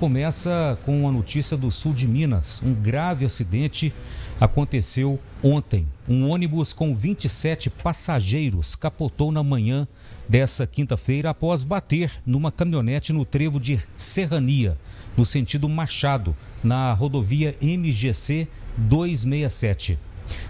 começa com a notícia do sul de Minas. Um grave acidente aconteceu ontem. Um ônibus com 27 passageiros capotou na manhã dessa quinta-feira após bater numa caminhonete no trevo de Serrania, no sentido Machado, na rodovia MGC 267.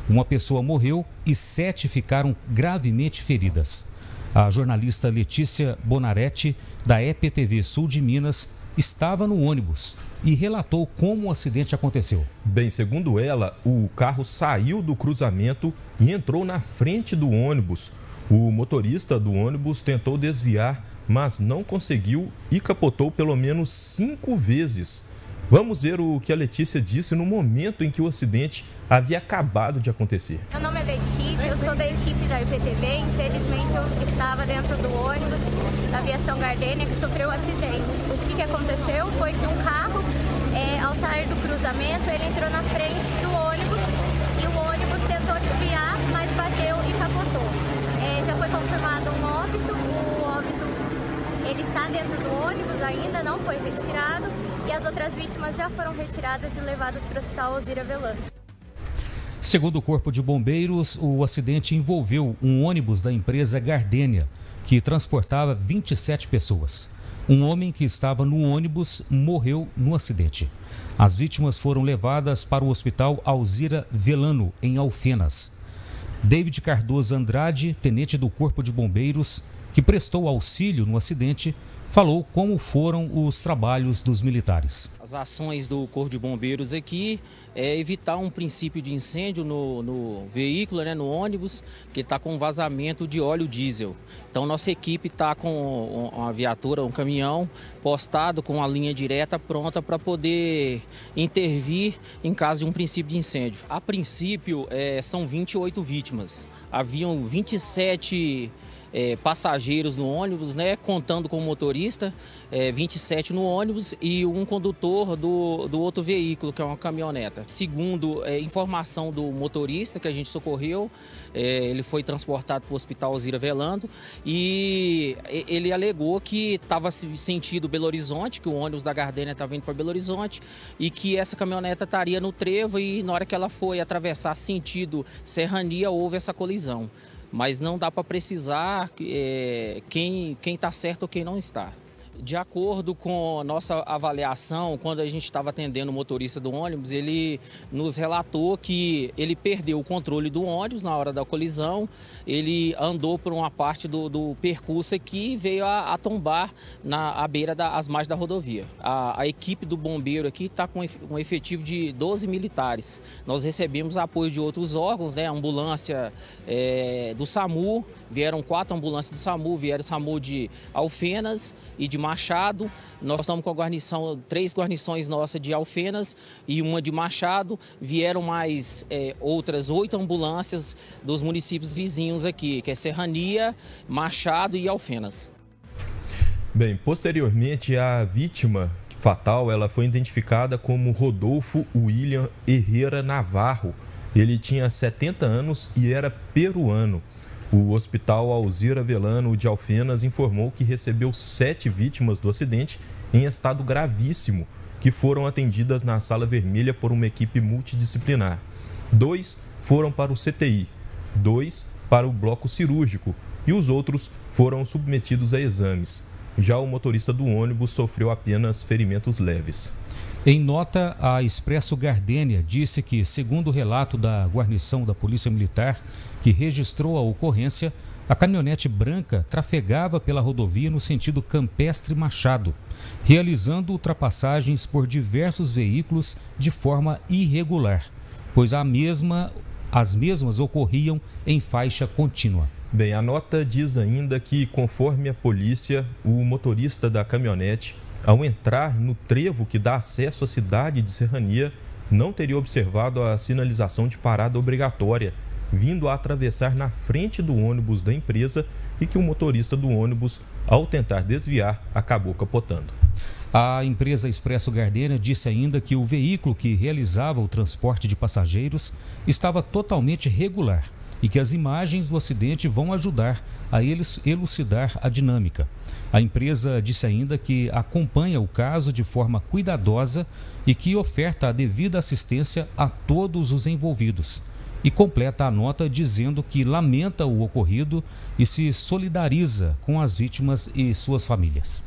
Uma pessoa morreu e sete ficaram gravemente feridas. A jornalista Letícia Bonaretti, da EPTV Sul de Minas, estava no ônibus e relatou como o acidente aconteceu. Bem, segundo ela, o carro saiu do cruzamento e entrou na frente do ônibus. O motorista do ônibus tentou desviar, mas não conseguiu e capotou pelo menos cinco vezes. Vamos ver o que a Letícia disse no momento em que o acidente havia acabado de acontecer. Meu nome é Letícia, eu sou da equipe da IPTV. Infelizmente, eu estava dentro do ônibus da aviação Gardênia que sofreu o um acidente. O que, que aconteceu foi que um carro, é, ao sair do cruzamento, ele entrou na frente do ônibus e o ônibus tentou desviar, mas bateu e capotou. É, já foi confirmado um óbito, o óbito ele está dentro do ônibus ainda, não foi retirado e as outras vítimas já foram retiradas e levadas para o Hospital Alzira Velano. Segundo o Corpo de Bombeiros, o acidente envolveu um ônibus da empresa Gardênia, que transportava 27 pessoas. Um homem que estava no ônibus morreu no acidente. As vítimas foram levadas para o Hospital Alzira Velano, em Alfenas. David Cardoso Andrade, tenente do Corpo de Bombeiros, que prestou auxílio no acidente, falou como foram os trabalhos dos militares. As ações do Corpo de Bombeiros aqui é evitar um princípio de incêndio no, no veículo, né, no ônibus, que está com vazamento de óleo diesel. Então nossa equipe está com uma viatura, um caminhão postado com a linha direta pronta para poder intervir em caso de um princípio de incêndio. A princípio é, são 28 vítimas. Haviam 27 é, passageiros no ônibus, né, contando com o motorista, é, 27 no ônibus e um condutor do, do outro veículo, que é uma caminhoneta. Segundo é, informação do motorista que a gente socorreu, é, ele foi transportado para o hospital Zira Velando e ele alegou que estava sentido Belo Horizonte, que o ônibus da Gardênia estava indo para Belo Horizonte e que essa caminhoneta estaria no trevo e na hora que ela foi atravessar sentido Serrania houve essa colisão mas não dá para precisar é, quem está certo ou quem não está. De acordo com nossa avaliação, quando a gente estava atendendo o motorista do ônibus, ele nos relatou que ele perdeu o controle do ônibus na hora da colisão, ele andou por uma parte do, do percurso aqui e veio a, a tombar na à beira das margens da rodovia. A, a, equipe do bombeiro aqui está com um efetivo de 12 militares. Nós recebemos apoio de outros órgãos, né, ambulância é, do SAMU, vieram quatro ambulâncias do SAMU, vieram SAMU de Alfenas e de Machado. Nós estamos com a guarnição, três guarnições nossas de Alfenas e uma de Machado. Vieram mais é, outras oito ambulâncias dos municípios vizinhos aqui, que é Serrania, Machado e Alfenas. Bem, posteriormente a vítima fatal, ela foi identificada como Rodolfo William Herrera Navarro. Ele tinha 70 anos e era peruano. O Hospital Alzira Velano de Alfenas informou que recebeu sete vítimas do acidente em estado gravíssimo, que foram atendidas na Sala Vermelha por uma equipe multidisciplinar. Dois foram para o CTI, dois para o bloco cirúrgico e os outros foram submetidos a exames. Já o motorista do ônibus sofreu apenas ferimentos leves. Em nota, a Expresso Gardênia disse que, segundo o relato da guarnição da Polícia Militar, que registrou a ocorrência, a caminhonete branca trafegava pela rodovia no sentido Campestre Machado, realizando ultrapassagens por diversos veículos de forma irregular, pois a mesma, as mesmas ocorriam em faixa contínua. Bem, a nota diz ainda que, conforme a polícia, o motorista da caminhonete ao entrar no trevo que dá acesso à cidade de Serrania, não teria observado a sinalização de parada obrigatória, vindo a atravessar na frente do ônibus da empresa e que o motorista do ônibus, ao tentar desviar, acabou capotando. A empresa Expresso Gardena disse ainda que o veículo que realizava o transporte de passageiros estava totalmente regular e que as imagens do acidente vão ajudar a eles elucidar a dinâmica. A empresa disse ainda que acompanha o caso de forma cuidadosa e que oferta a devida assistência a todos os envolvidos. E completa a nota dizendo que lamenta o ocorrido e se solidariza com as vítimas e suas famílias.